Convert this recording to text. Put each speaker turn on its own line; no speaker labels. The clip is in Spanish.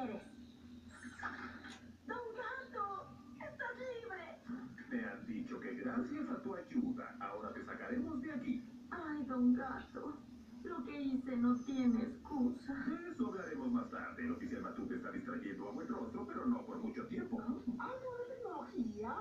¡Don Gato! ¡Estás libre!
Te han dicho que gracias a tu ayuda, ahora te sacaremos de aquí.
Ay, Don Gato, lo que hice no tiene excusa.
De eso hablaremos más tarde. El oficial Matute está distrayendo a buen rostro, pero no por mucho tiempo. Ah, ¿Algo de tecnología?